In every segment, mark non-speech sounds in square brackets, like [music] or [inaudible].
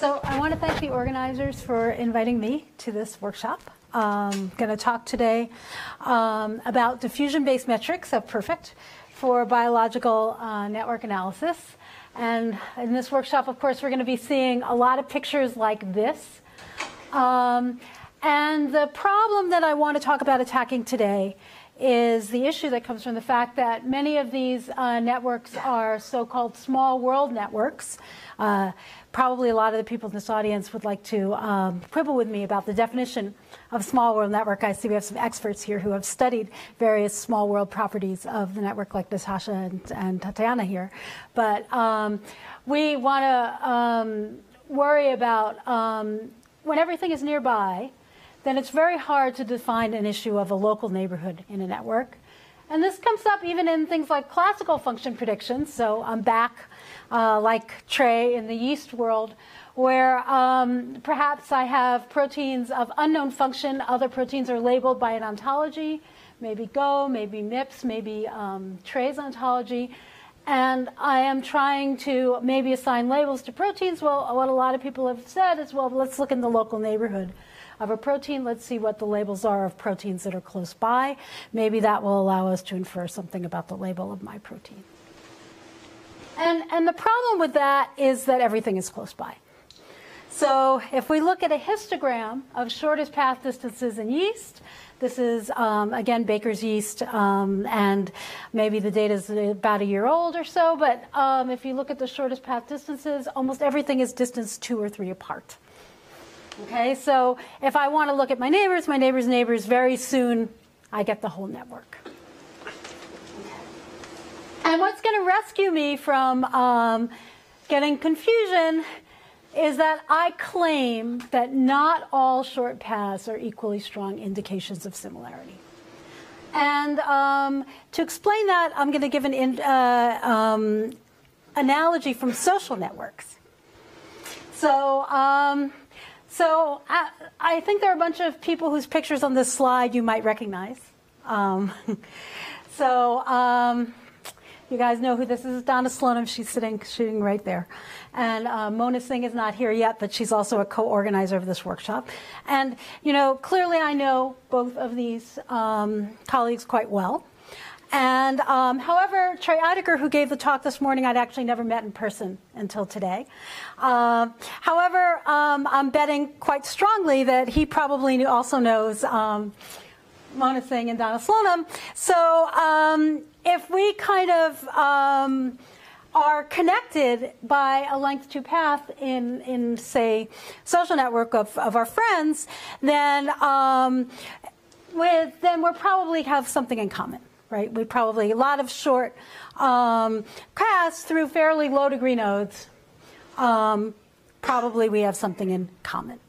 So I want to thank the organizers for inviting me to this workshop. I'm going to talk today um, about diffusion-based metrics of perfect for biological uh, network analysis. And in this workshop, of course, we're going to be seeing a lot of pictures like this. Um, and the problem that I want to talk about attacking today is the issue that comes from the fact that many of these uh, networks are so-called small world networks. Uh, probably a lot of the people in this audience would like to um, quibble with me about the definition of small world network. I see we have some experts here who have studied various small world properties of the network, like Natasha and, and Tatiana here. But um, we want to um, worry about um, when everything is nearby, then it's very hard to define an issue of a local neighborhood in a network. And this comes up even in things like classical function predictions. So I'm back, uh, like Trey in the yeast world, where um, perhaps I have proteins of unknown function. Other proteins are labeled by an ontology, maybe GO, maybe MIPS, maybe um, Trey's ontology. And I am trying to maybe assign labels to proteins. Well, what a lot of people have said is, well, let's look in the local neighborhood of a protein. Let's see what the labels are of proteins that are close by. Maybe that will allow us to infer something about the label of my protein. And, and the problem with that is that everything is close by. So if we look at a histogram of shortest path distances in yeast, this is, um, again, Baker's yeast, um, and maybe the data is about a year old or so, but um, if you look at the shortest path distances, almost everything is distance two or three apart. Okay, so if I want to look at my neighbors, my neighbors' neighbors, very soon I get the whole network. And what's going to rescue me from um, getting confusion is that I claim that not all short paths are equally strong indications of similarity. And um, to explain that, I'm going to give an in, uh, um, analogy from social networks. So, um, so I, I, think there are a bunch of people whose pictures on this slide you might recognize. Um, [laughs] so um, you guys know who this is. Donna Slonim. She's sitting, sitting right there. And uh, Mona Singh is not here yet, but she's also a co-organizer of this workshop. And you know, clearly, I know both of these um, colleagues quite well. And um, however, Trey Ideker, who gave the talk this morning, I'd actually never met in person until today. Uh, however, um, I'm betting quite strongly that he probably also knows um, Mona Singh and Donna Slonim. So um, if we kind of um, are connected by a length two path in, in say, social network of, of our friends, then um, with, then we'll probably have something in common right? We probably, a lot of short um, paths through fairly low degree nodes. Um, probably we have something in common.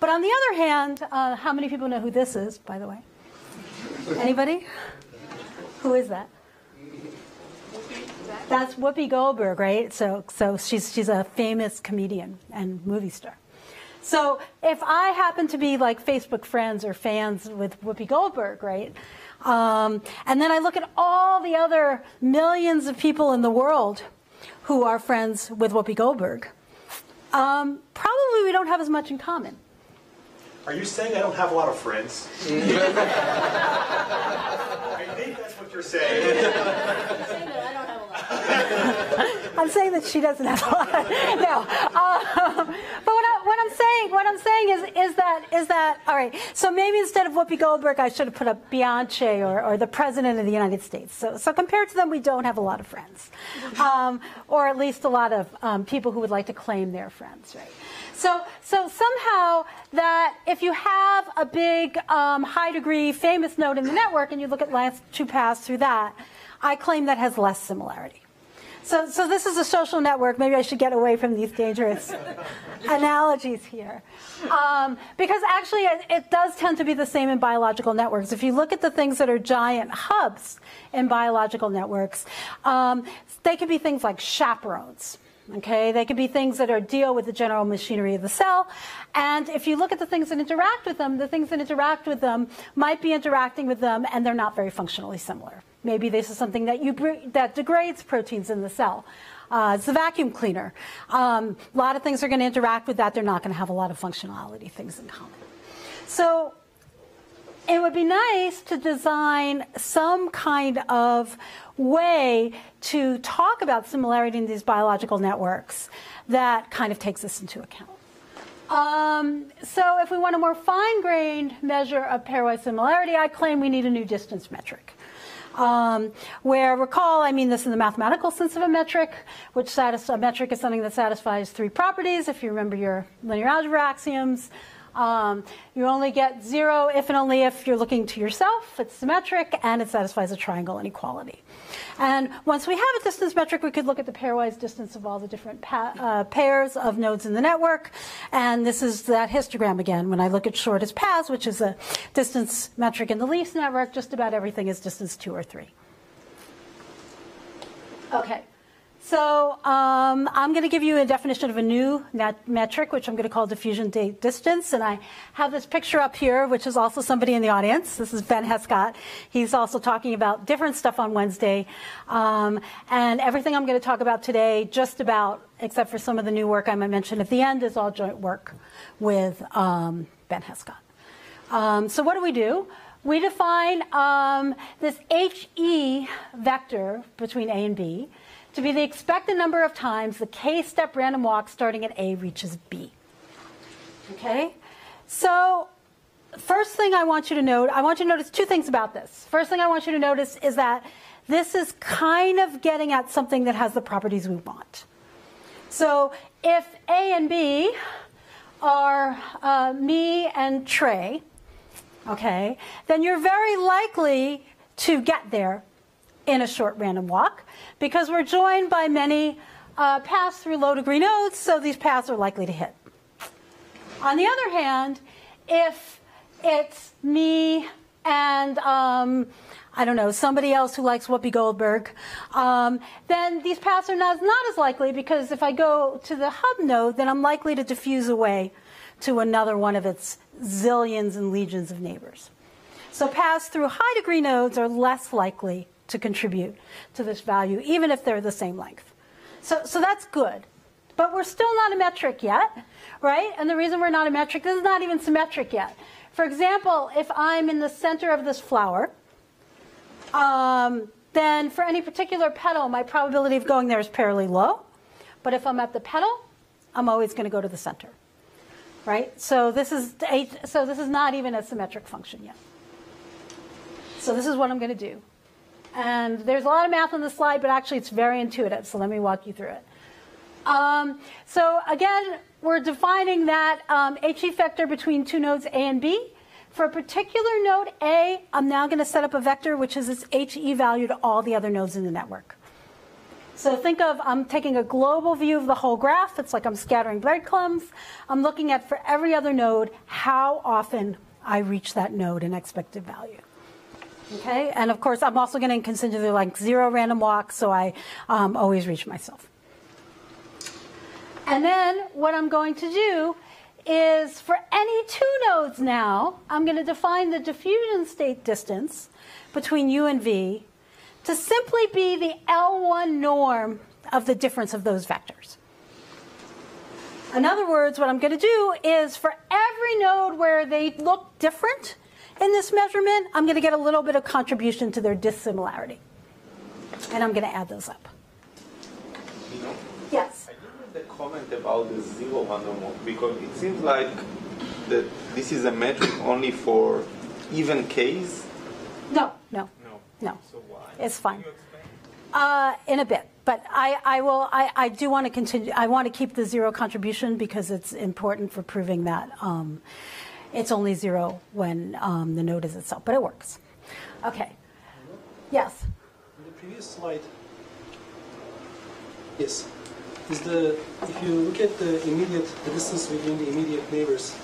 But on the other hand, uh, how many people know who this is, by the way? Anybody? Who is that? That's Whoopi Goldberg, right? So, so she's, she's a famous comedian and movie star. So if I happen to be like Facebook friends or fans with Whoopi Goldberg, right? Um, and then I look at all the other millions of people in the world who are friends with Whoopi Goldberg. Um, probably we don't have as much in common. Are you saying I don't have a lot of friends? [laughs] I think that's what you're saying. [laughs] [laughs] I'm saying that she doesn't have a lot. [laughs] no, um, but what, I, what I'm saying, what I'm saying is, is that, is that all right? So maybe instead of Whoopi Goldberg, I should have put up Beyonce or, or the president of the United States. So, so compared to them, we don't have a lot of friends, um, or at least a lot of um, people who would like to claim they're friends, right? So, so somehow that if you have a big, um, high degree famous node in the network and you look at last two paths through that, I claim that has less similarity. So, so this is a social network. Maybe I should get away from these dangerous [laughs] analogies here. Um, because actually, it, it, does tend to be the same in biological networks. If you look at the things that are giant hubs in biological networks, um, they could be things like chaperones. Okay, they could be things that are deal with the general machinery of the cell. And if you look at the things that interact with them, the things that interact with them might be interacting with them and they're not very functionally similar. Maybe this is something that, you, that degrades proteins in the cell. Uh, it's the vacuum cleaner. Um, a lot of things are going to interact with that. They're not going to have a lot of functionality things in common. So it would be nice to design some kind of way to talk about similarity in these biological networks that kind of takes this into account. Um, so if we want a more fine-grained measure of pairwise similarity, I claim we need a new distance metric. Um, where recall, I mean this in the mathematical sense of a metric, which a metric is something that satisfies three properties, if you remember your linear algebra axioms. Um, you only get zero if and only if you're looking to yourself, it's symmetric, and it satisfies a triangle inequality. And once we have a distance metric, we could look at the pairwise distance of all the different pa uh, pairs of nodes in the network. And this is that histogram again. When I look at shortest paths, which is a distance metric in the yeast network, just about everything is distance two or three. Okay. So um, I'm going to give you a definition of a new metric, which I'm going to call diffusion distance. And I have this picture up here, which is also somebody in the audience. This is Ben Hescott. He's also talking about different stuff on Wednesday. Um, and everything I'm going to talk about today, just about, except for some of the new work I might mention at the end, is all joint work with um, Ben Hescott. Um, so what do we do? We define um, this HE vector between A and B to be the expected number of times the k-step random walk starting at A reaches B. Okay? So, first thing I want you to note, I want you to notice two things about this. First thing I want you to notice is that this is kind of getting at something that has the properties we want. So, if A and B are uh, me and Trey, okay, then you're very likely to get there in a short random walk because we're joined by many uh, paths through low degree nodes, so these paths are likely to hit. On the other hand, if it's me and um, I don't know somebody else who likes Whoopi Goldberg, um, then these paths are not, not as likely because if I go to the hub node, then I'm likely to diffuse away to another one of its zillions and legions of neighbors. So paths through high degree nodes are less likely to contribute to this value, even if they're the same length. So, so that's good. But we're still not a metric yet, right? And the reason we're not a metric, this is not even symmetric yet. For example, if I'm in the center of this flower, um, then for any particular petal, my probability of going there is fairly low. But if I'm at the petal, I'm always going to go to the center, right? So this is so this is not even a symmetric function yet. So this is what I'm going to do. And there's a lot of math on the slide, but actually it's very intuitive. So let me walk you through it. Um, so again, we're defining that um, HE vector between two nodes A and B. For a particular node A, I'm now going to set up a vector which is its HE value to all the other nodes in the network. So think of I'm taking a global view of the whole graph. It's like I'm scattering breadcrumbs. I'm looking at for every other node how often I reach that node in expected value. Okay, and of course, I'm also going to consider like zero random walks, so I um, always reach myself. And then what I'm going to do is for any two nodes now, I'm going to define the diffusion state distance between U and V to simply be the L1 norm of the difference of those vectors. In other words, what I'm going to do is for every node where they look different, in this measurement, I'm going to get a little bit of contribution to their dissimilarity. And I'm going to add those up. You know, yes? I did the comment about the zero random because it seems like that this is a metric only for even case. No, no, no. No. So why? It's fine. Uh, in a bit, but I, I will. I, I do want to continue. I want to keep the zero contribution because it's important for proving that um, it's only zero when um, the node is itself, but it works. Okay. Yes? In the previous slide, yes, is the, if you look at the immediate, the distance between the immediate neighbors,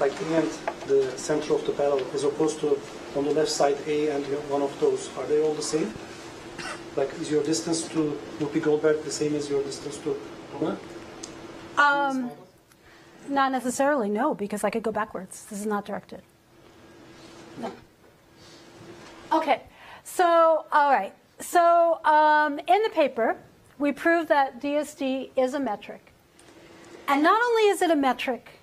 like and the center of the petal, as opposed to on the left side A and one of those, are they all the same? Like, is your distance to Whoopi Goldberg the same as your distance to Roma? Um, not necessarily, no, because I could go backwards. This is not directed. No. Okay, so, all right. So, um, in the paper, we prove that DSD is a metric. And not only is it a metric,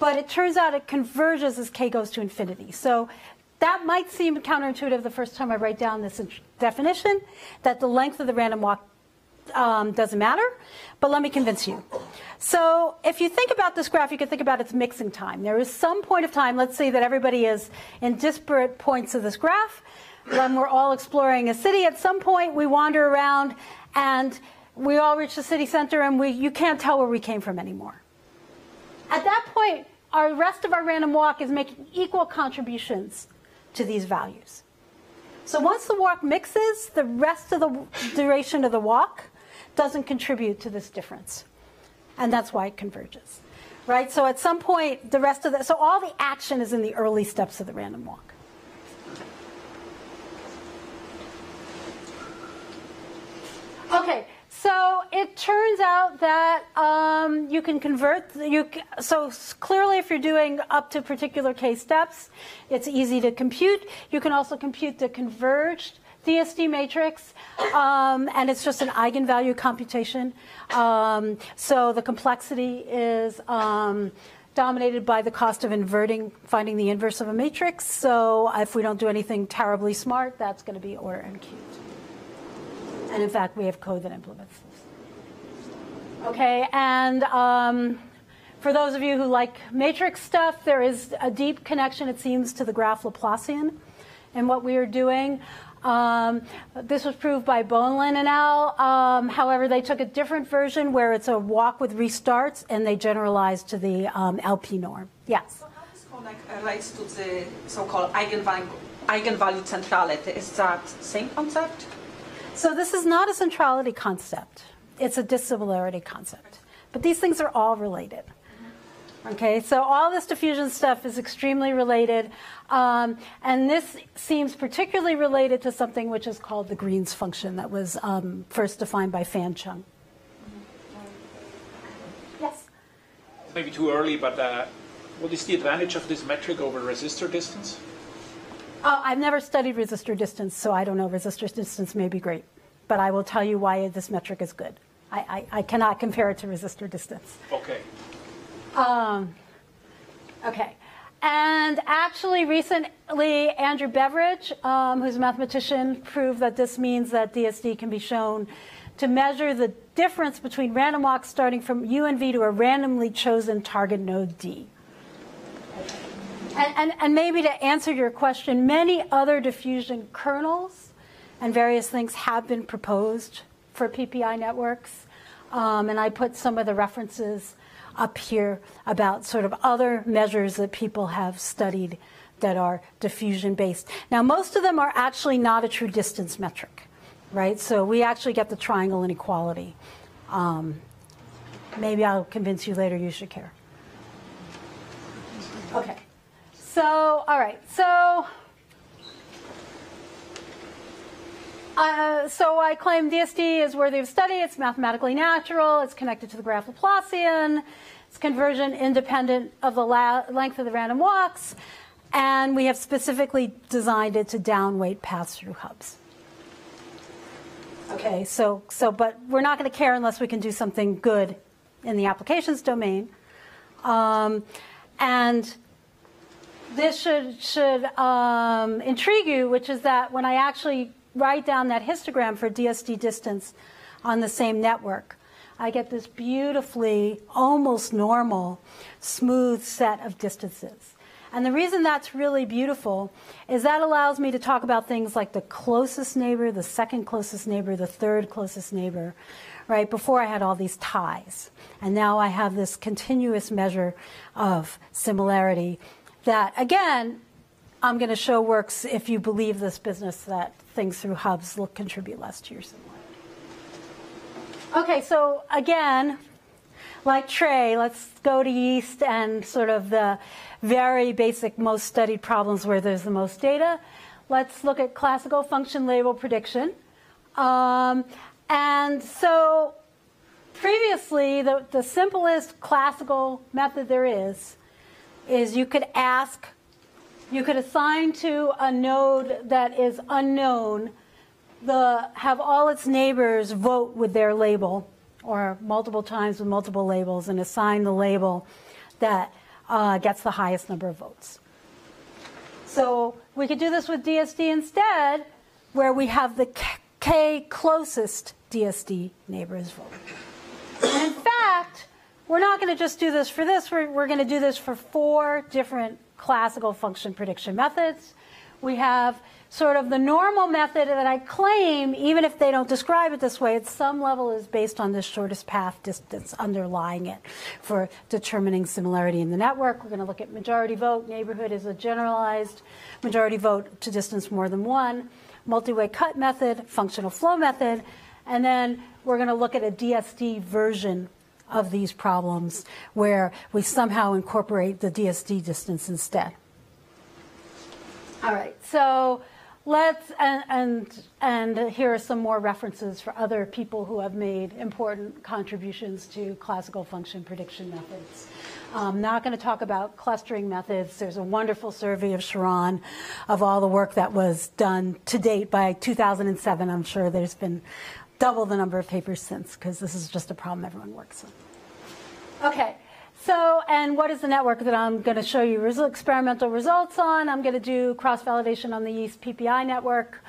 but it turns out it converges as k goes to infinity. So that might seem counterintuitive the first time I write down this definition, that the length of the random walk um, doesn't matter, but let me convince you. So if you think about this graph, you can think about its mixing time. There is some point of time, let's say that everybody is in disparate points of this graph, when we're all exploring a city, at some point we wander around and we all reach the city center and we, you can't tell where we came from anymore. At that point, our rest of our random walk is making equal contributions to these values. So once the walk mixes, the rest of the duration of the walk doesn't contribute to this difference. And that's why it converges. Right? So at some point, the rest of the, so all the action is in the early steps of the random walk. Okay, so it turns out that um, you can convert. You so clearly, if you're doing up to particular case steps, it's easy to compute. You can also compute the converged DSD matrix, um, and it's just an eigenvalue computation. Um, so the complexity is um, dominated by the cost of inverting, finding the inverse of a matrix. So if we don't do anything terribly smart, that's going to be order n cubed. And in fact, we have code that implements this. Okay, and um, for those of you who like matrix stuff, there is a deep connection, it seems, to the graph Laplacian and what we are doing. Um, this was proved by Bohnlen and al. Um, however, they took a different version where it's a walk with restarts, and they generalized to the um, LP norm. Yes. So how this connect relates to the so-called eigenvalue, eigenvalue centrality? Is that same concept? So this is not a centrality concept. It's a dissimilarity concept. But these things are all related. Okay, so all this diffusion stuff is extremely related. Um, and this seems particularly related to something which is called the Green's function that was um, first defined by Fan Chung. Yes? Maybe too early, but uh, what is the advantage of this metric over resistor distance? Uh, I've never studied resistor distance, so I don't know. Resistor distance may be great, but I will tell you why this metric is good. I, I, I cannot compare it to resistor distance. Okay. Um, okay. And actually, recently, Andrew Beveridge, um, who's a mathematician, proved that this means that DSD can be shown to measure the difference between random walks starting from U and V to a randomly chosen target node D. And, and, and, maybe to answer your question, many other diffusion kernels and various things have been proposed for PPI networks. Um, and I put some of the references up here about sort of other measures that people have studied that are diffusion based. Now, most of them are actually not a true distance metric, right? So we actually get the triangle inequality. Um, maybe I'll convince you later you should care. Okay. So, all right. So, uh, so I claim DSD is worthy of study. It's mathematically natural. It's connected to the graph Laplacian. It's conversion independent of the la- length of the random walks. And we have specifically designed it to downweight pass-through hubs. Okay, so, so but we're not going to care unless we can do something good in the applications domain. Um, and this should, should um, intrigue you, which is that when I actually write down that histogram for DSD distance on the same network, I get this beautifully, almost normal, smooth set of distances. And the reason that's really beautiful is that allows me to talk about things like the closest neighbor, the second closest neighbor, the third closest neighbor, right? Before I had all these ties. And now I have this continuous measure of similarity that, again, I'm going to show works if you believe this business that things through hubs will contribute less to your similarity. Okay, so again, like Trey, let's go to yeast and sort of the very basic, most studied problems where there's the most data. Let's look at classical function label prediction. Um, and so previously, the, the simplest classical method there is is you could ask, you could assign to a node that is unknown the have all its neighbors vote with their label or multiple times with multiple labels and assign the label that uh, gets the highest number of votes. So we could do this with DSD instead, where we have the K closest DSD neighbors vote. And in fact, we're not going to just do this for this, we're, we're going to do this for four different classical function prediction methods. We have sort of the normal method that I claim, even if they don't describe it this way, at some level is based on the shortest path distance underlying it for determining similarity in the network. We're going to look at majority vote. Neighborhood is a generalized majority vote to distance more than one. Multi-way cut method, functional flow method, and then we're going to look at a DSD version of these problems where we somehow incorporate the DSD distance instead. All right, so let's and, and and here are some more references for other people who have made important contributions to classical function prediction methods. I'm not going to talk about clustering methods. There's a wonderful survey of Sharan of all the work that was done to date by 2007. I'm sure there's been double the number of papers since because this is just a problem everyone works on. Okay. So, and what is the network that I'm going to show you experimental results on? I'm going to do cross-validation on the yeast PPI network.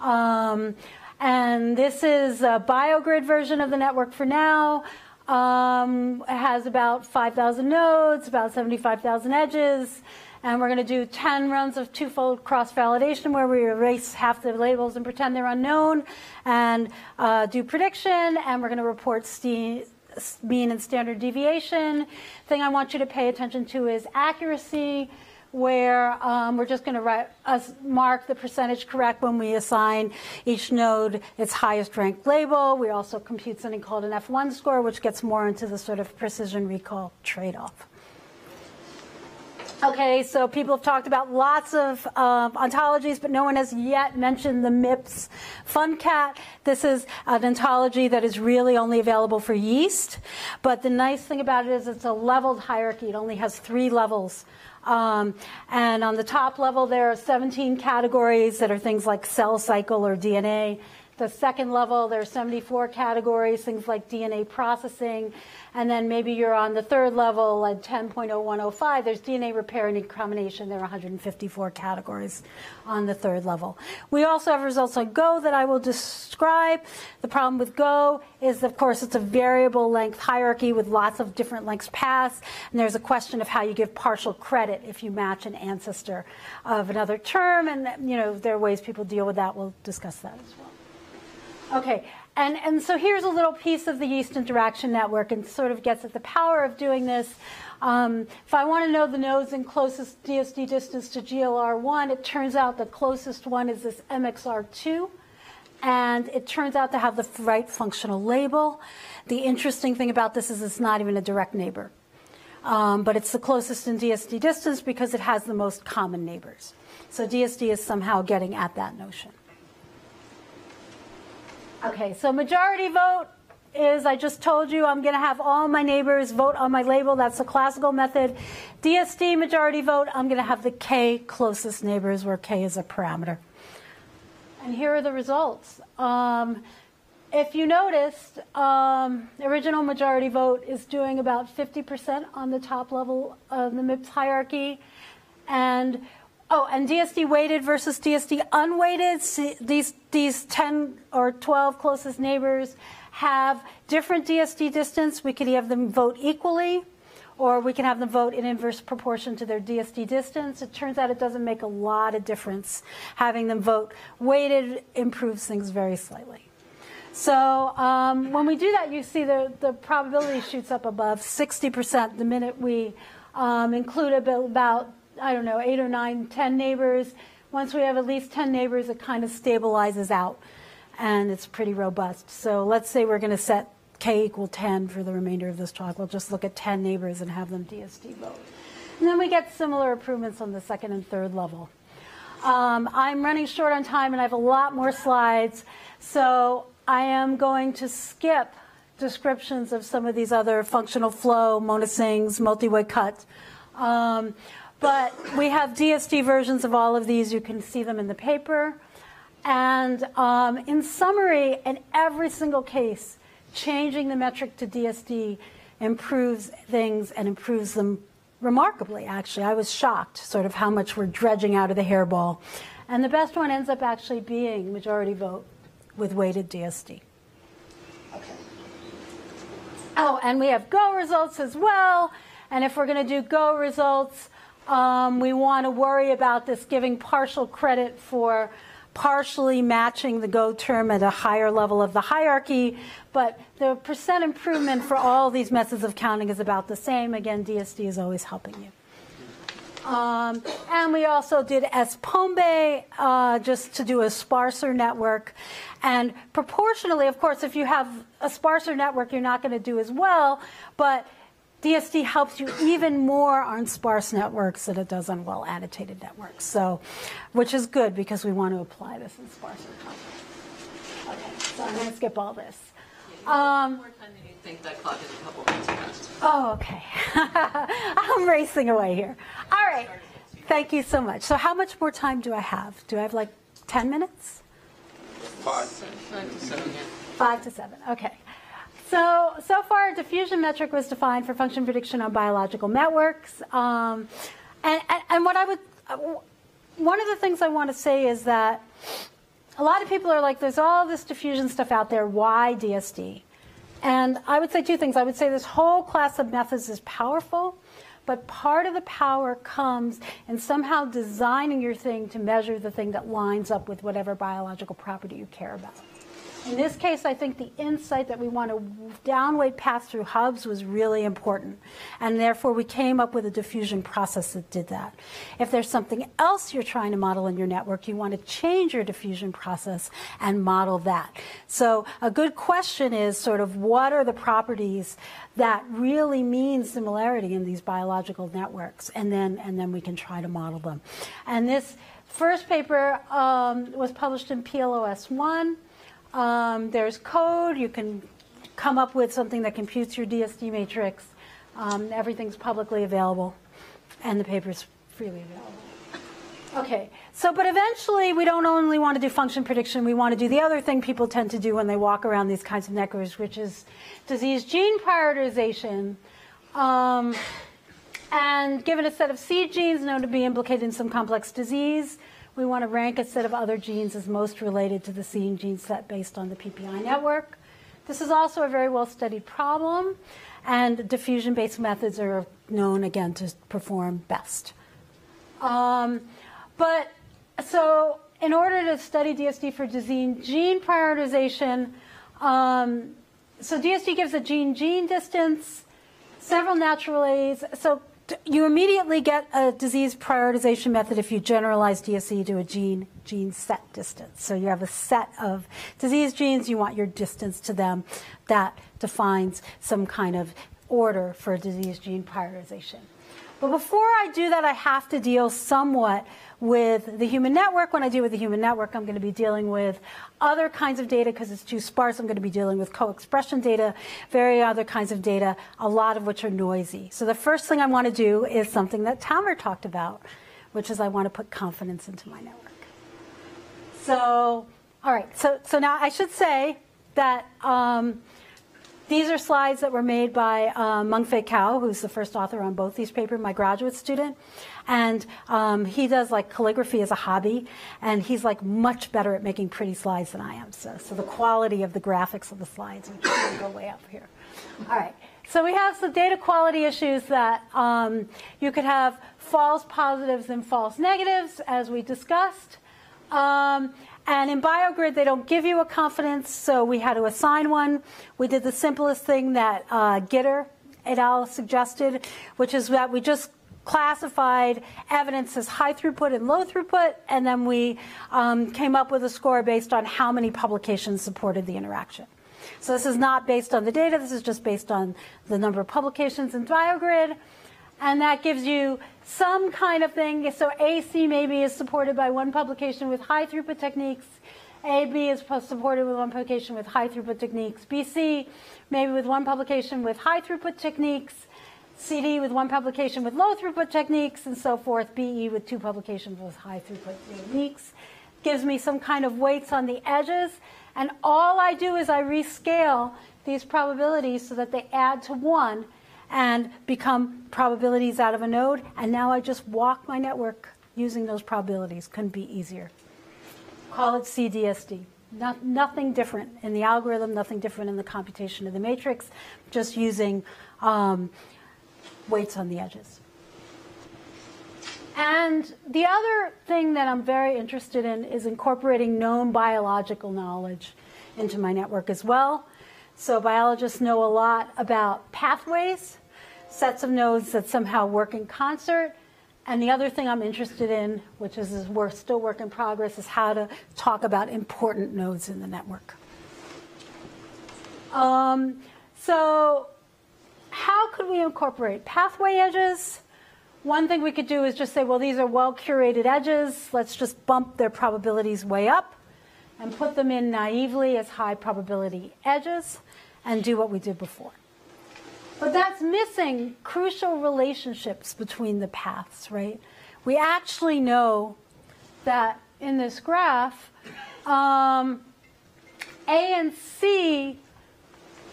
Um, and this is a BioGrid version of the network for now. Um, it has about 5,000 nodes, about 75,000 edges. And we're going to do 10 runs of twofold cross-validation where we erase half the labels and pretend they're unknown and uh, do prediction. And we're going to report mean and standard deviation. Thing I want you to pay attention to is accuracy, where um, we're just going to mark the percentage correct when we assign each node its highest ranked label. We also compute something called an F1 score, which gets more into the sort of precision recall trade-off. Okay, so people have talked about lots of uh, ontologies, but no one has yet mentioned the MIPS FunCat. This is an ontology that is really only available for yeast, but the nice thing about it is it's a leveled hierarchy. It only has three levels. Um, and on the top level, there are 17 categories that are things like cell cycle or DNA. The second level, there are 74 categories, things like DNA processing. And then maybe you're on the third level at 10.0105. There's DNA repair and recombination. There are 154 categories on the third level. We also have results on GO that I will describe. The problem with GO is, of course, it's a variable length hierarchy with lots of different lengths passed. And there's a question of how you give partial credit if you match an ancestor of another term. And, you know, there are ways people deal with that. We'll discuss that as well. Okay, and, and so here's a little piece of the yeast interaction network and sort of gets at the power of doing this. Um, if I want to know the nodes in closest DSD distance to GLR1, it turns out the closest one is this MXR2. And it turns out to have the right functional label. The interesting thing about this is it's not even a direct neighbor. Um, but it's the closest in DSD distance because it has the most common neighbors. So DSD is somehow getting at that notion. Okay, so majority vote is I just told you I'm going to have all my neighbors vote on my label. That's the classical method. DSD majority vote, I'm going to have the K closest neighbors where K is a parameter. And here are the results. Um, if you noticed, um, original majority vote is doing about 50% on the top level of the MIPS hierarchy. And Oh, and DSD weighted versus DSD unweighted. These these 10 or 12 closest neighbors have different DSD distance. We could have them vote equally, or we can have them vote in inverse proportion to their DSD distance. It turns out it doesn't make a lot of difference. Having them vote weighted improves things very slightly. So um, when we do that, you see the, the probability shoots up above 60% the minute we um, include about I don't know, eight or nine, ten neighbors. Once we have at least 10 neighbors, it kind of stabilizes out and it's pretty robust. So let's say we're going to set k equal 10 for the remainder of this talk. We'll just look at 10 neighbors and have them DSD vote. And then we get similar improvements on the second and third level. Um, I'm running short on time and I have a lot more slides. So I am going to skip descriptions of some of these other functional flow, Mona Singh's, multi-way cut. Um, but we have DSD versions of all of these. You can see them in the paper. And um, in summary, in every single case, changing the metric to DSD improves things and improves them remarkably, actually. I was shocked, sort of how much we're dredging out of the hairball. And the best one ends up actually being majority vote with weighted DSD. Okay. Oh, and we have GO results as well. And if we're going to do GO results, um, we want to worry about this giving partial credit for partially matching the GO term at a higher level of the hierarchy, but the percent improvement for all these methods of counting is about the same. Again, DSD is always helping you. Um, and we also did S. pombe uh, just to do a sparser network. And proportionally, of course, if you have a sparser network, you're not going to do as well. But DSD helps you even more on sparse networks than it does on well annotated networks. So, which is good because we want to apply this in sparse context. Okay, so I'm going to skip all this. Um, more time than you think that clock is a couple minutes past. Oh, okay. [laughs] I'm racing away here. All right. Thank you so much. So, how much more time do I have? Do I have like 10 minutes? Five. Five to seven, yeah. Five to seven. Okay. So, so far, diffusion metric was defined for function prediction on biological networks. Um, and, and, and, what I would, uh, one of the things I want to say is that a lot of people are like, there's all this diffusion stuff out there. Why DSD? And I would say two things. I would say this whole class of methods is powerful, but part of the power comes in somehow designing your thing to measure the thing that lines up with whatever biological property you care about. In this case, I think the insight that we want to downweight pass through hubs was really important. And therefore, we came up with a diffusion process that did that. If there's something else you're trying to model in your network, you want to change your diffusion process and model that. So, a good question is sort of what are the properties that really mean similarity in these biological networks? And then, and then we can try to model them. And this first paper um, was published in PLOS ONE. Um, there's code. You can come up with something that computes your DSD matrix. Um, everything's publicly available, and the paper's freely available. Okay, so but eventually we don't only want to do function prediction, we want to do the other thing people tend to do when they walk around these kinds of networks, which is disease gene prioritization. Um, and given a set of seed genes known to be implicated in some complex disease, we want to rank a set of other genes as most related to the seed gene set based on the PPI network. This is also a very well studied problem, and diffusion based methods are known again to perform best. Um, but so, in order to study DSD for gene, gene prioritization, um, so DSD gives a gene gene distance, several natural aids. So you immediately get a disease prioritization method if you generalize DSD to a gene gene set distance. So you have a set of disease genes, you want your distance to them that defines some kind of order for disease gene prioritization. But before I do that, I have to deal somewhat with the human network. When I deal with the human network, I'm going to be dealing with other kinds of data because it's too sparse. I'm going to be dealing with co-expression data, very other kinds of data, a lot of which are noisy. So the first thing I want to do is something that Tamer talked about, which is I want to put confidence into my network. So, all right. So, so now I should say that um, these are slides that were made by uh, Mengfei Cao, who's the first author on both these papers, my graduate student. And um, he does like calligraphy as a hobby, and he's like much better at making pretty slides than I am. So, so the quality of the graphics of the slides go way up here. All right. So we have some data quality issues that um, you could have false positives and false negatives, as we discussed. Um, and in BioGrid, they don't give you a confidence, so we had to assign one. We did the simplest thing that uh, Gitter et al. suggested, which is that we just classified evidence as high throughput and low throughput, and then we um, came up with a score based on how many publications supported the interaction. So this is not based on the data, this is just based on the number of publications in BioGrid. And that gives you some kind of thing. So AC maybe is supported by one publication with high throughput techniques. AB is supported with one publication with high throughput techniques. BC maybe with one publication with high throughput techniques. CD with one publication with low throughput techniques, and so forth. BE with two publications with high throughput techniques. gives me some kind of weights on the edges. And all I do is I rescale these probabilities so that they add to 1 and become probabilities out of a node. And now I just walk my network using those probabilities. Couldn't be easier. Call it CDSD. Not, nothing different in the algorithm, nothing different in the computation of the matrix, just using um, weights on the edges. And the other thing that I'm very interested in is incorporating known biological knowledge into my network as well. So biologists know a lot about pathways, sets of nodes that somehow work in concert. And the other thing I'm interested in, which is, is we're still work in progress, is how to talk about important nodes in the network. Um, so how could we incorporate pathway edges? One thing we could do is just say, well, these are well curated edges. Let's just bump their probabilities way up and put them in naively as high probability edges and do what we did before. But that's missing crucial relationships between the paths, right? We actually know that in this graph, um, A and C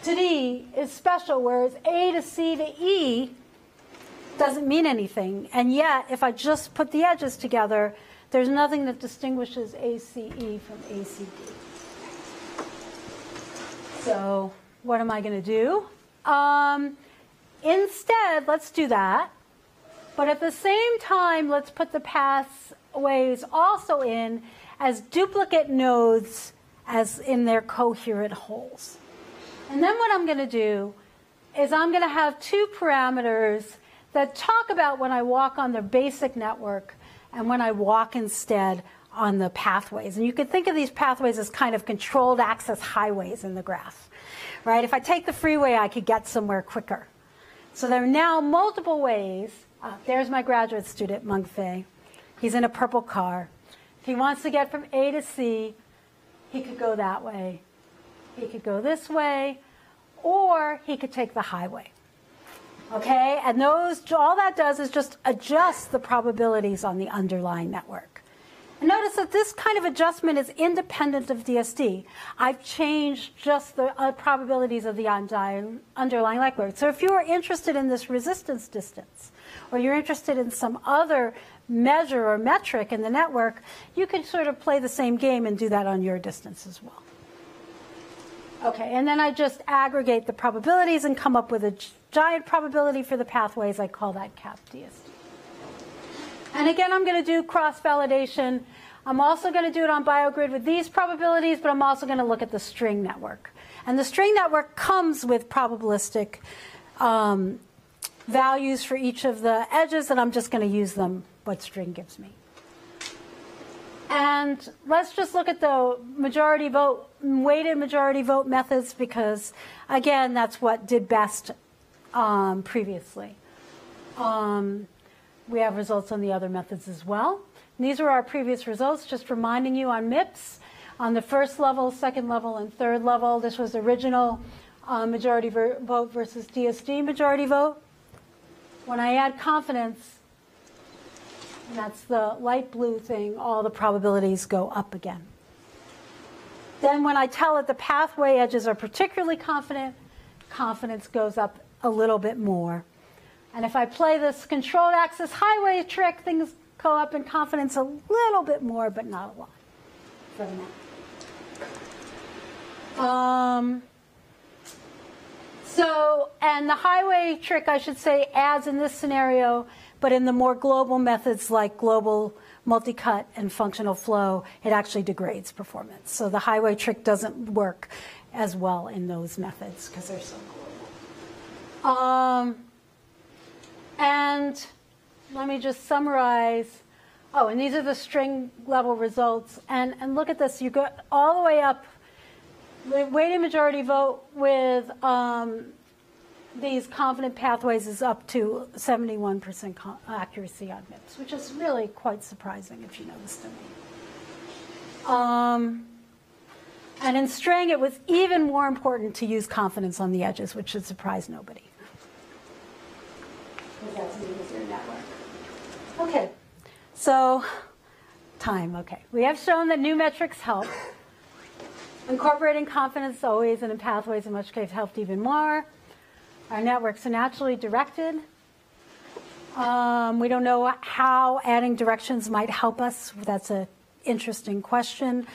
to D is special, whereas A to C to E doesn't mean anything. And yet, if I just put the edges together, there's nothing that distinguishes ACE from ACD. So what am I going to do? Um, instead, let's do that. But at the same time, let's put the pathways also in as duplicate nodes as in their coherent wholes. And then what I'm going to do is I'm going to have two parameters that talk about when I walk on the basic network and when I walk instead on the pathways. And you can think of these pathways as kind of controlled access highways in the graph, right? If I take the freeway, I could get somewhere quicker. So there are now multiple ways. Uh, there's my graduate student, Meng Fei. He's in a purple car. If he wants to get from A to C, he could go that way. He could go this way, or he could take the highway. Okay, and those all that does is just adjust the probabilities on the underlying network. Notice that this kind of adjustment is independent of DSD. I've changed just the uh, probabilities of the underlying network. So if you are interested in this resistance distance, or you're interested in some other measure or metric in the network, you can sort of play the same game and do that on your distance as well. Okay, and then I just aggregate the probabilities and come up with a giant probability for the pathways. I call that cap DSD. And again, I'm going to do cross-validation. I'm also going to do it on BioGrid with these probabilities, but I'm also going to look at the STRING network. And the STRING network comes with probabilistic um, values for each of the edges, and I'm just going to use them, what STRING gives me. And let's just look at the majority vote, weighted majority vote methods because, again, that's what did best um, previously. Um, we have results on the other methods as well. And these are our previous results, just reminding you on MIPS, on the first level, second level, and third level. This was original uh, majority vote versus DSD majority vote. When I add confidence, that's the light blue thing, all the probabilities go up again. Then when I tell it the pathway edges are particularly confident, confidence goes up a little bit more. And if I play this controlled access highway trick, things go up in confidence a little bit more, but not a lot for the Um, so, and the highway trick, I should say, adds in this scenario but in the more global methods like global multi-cut and functional flow, it actually degrades performance. So the highway trick doesn't work as well in those methods because they're so global. Um, and let me just summarize. Oh, and these are the STRING level results. And, and look at this. You go all the way up, the weighted majority vote with um, these confident pathways is up to 71% accuracy on MIPS, which is really quite surprising if you know this me. Um, and in STRING, it was even more important to use confidence on the edges, which should surprise nobody. Because that's an network. Okay, so Time, okay. We have shown that new metrics help. Incorporating confidence always and in pathways in much case helped even more. Our networks are naturally directed. Um, we don't know how adding directions might help us. That's an interesting question.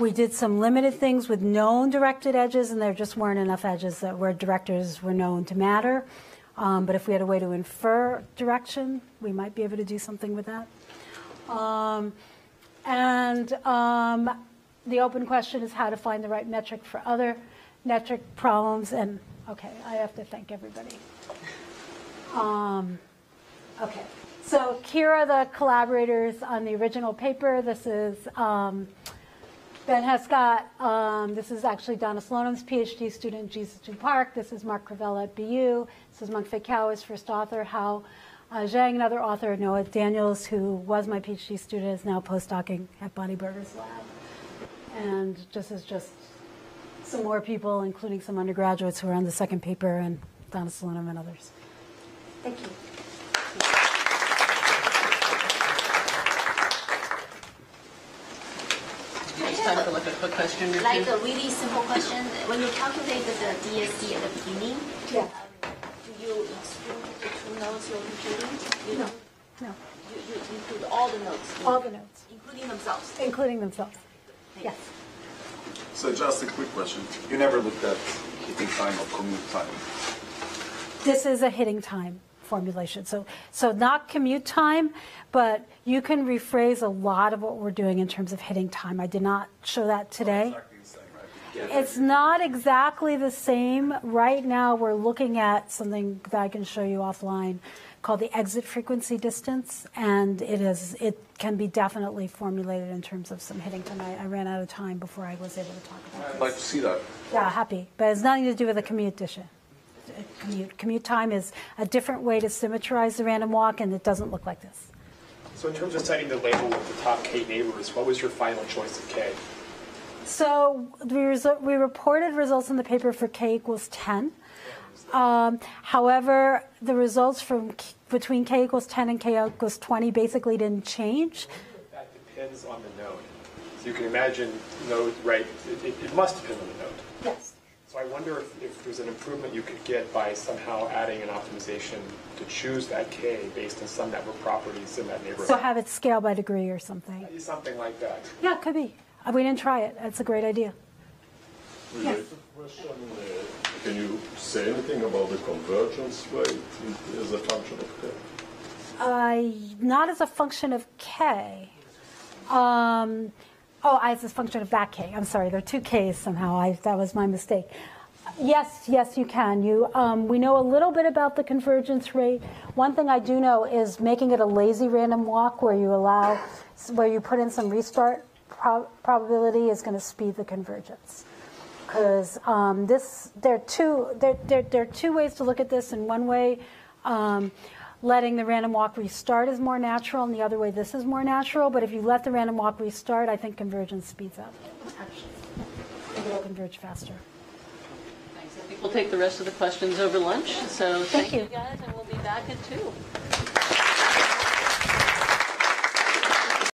We did some limited things with known directed edges, and there just weren't enough edges that where directors were known to matter. Um, but if we had a way to infer direction, we might be able to do something with that. Um, and um, the open question is how to find the right metric for other metric problems. And okay, I have to thank everybody. Um, okay, so here are the collaborators on the original paper. This is um, Ben Hescott. Um, this is actually Donna Slonim's PhD student, Jesus June Park. This is Mark Crovella at BU. This is Monk his first author. Hao uh, Zhang, another author, Noah Daniels, who was my PhD student, is now postdocing at Bonnie Berger's lab. And this is just some more people, including some undergraduates who are on the second paper, and Donna Slonim and others. Thank you. Time for like a quick question or Like two. a really simple question, when you calculate the DSD at the beginning, Yeah. um, do you exclude the two nodes you're computing? You No. don't? No, You, you include all the nodes? all the notes, Including themselves? including themselves. Yes. So just a quick question. You never looked at hitting time or commute time. This is a hitting time formulation. So, so not commute time, but you can rephrase a lot of what we're doing in terms of hitting time. I did not show that oh, today. Same, right? It's not exactly the same. Right now, we're looking at something that I can show you offline called the exit frequency distance, and it is it can be definitely formulated in terms of some hitting time. I, I ran out of time before I was able to talk about I'd this. like to see that. Yeah, happy, but it's nothing to do with the commute distance. Commute commute time is a different way to symmetrize the random walk, and it doesn't look like this. So in terms of setting the label with the top K neighbors, what was your final choice of K? So we reported results in the paper for k equals 10. Um, however, the results from k- between k equals 10 and k equals 20 basically didn't change. That depends on the node. So you can imagine node, right, it, it- it must depend on the node. Yes. So I wonder if, if there's an improvement you could get by somehow adding an optimization to choose that K based on some network properties in that neighborhood. So have it scale by degree or something. Something like that. Yeah, it could be. Uh, We didn't try it. That's a great idea. Related question, uh, can you say anything about the convergence rate in- as a function of k? Uh, not as a function of k. Um, oh, as a function of that k. I'm sorry, there are two k's somehow. I, that was my mistake. Yes, yes, you can. You, um, we know a little bit about the convergence rate. One thing I do know is making it a lazy random walk where you allow, where you put in some restart prob- probability is going to speed the convergence because um, this there are two there, there, there are two ways to look at this. In one way, um, letting the random walk restart is more natural, and the other way, this is more natural. But if you let the random walk restart, I think convergence speeds up. Actually, I think it'll converge faster. Thanks. I think we'll take the rest of the questions over lunch. So Thank thank you you. guys, and we'll be back in two.